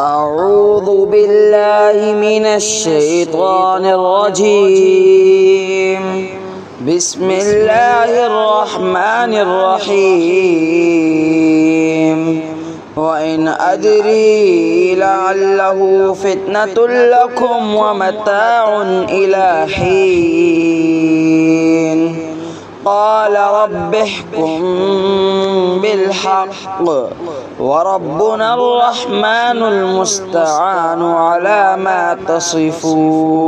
أعوذ بالله من الشيطان الرجيم. بسم الله الرحمن الرحيم. وإن أدري لعله فتنة لكم ومتاع إلى حين. قال رب احكم بالحق. وربنا الرحمن المستعان على ما تصفون.